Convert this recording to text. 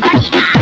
Bye.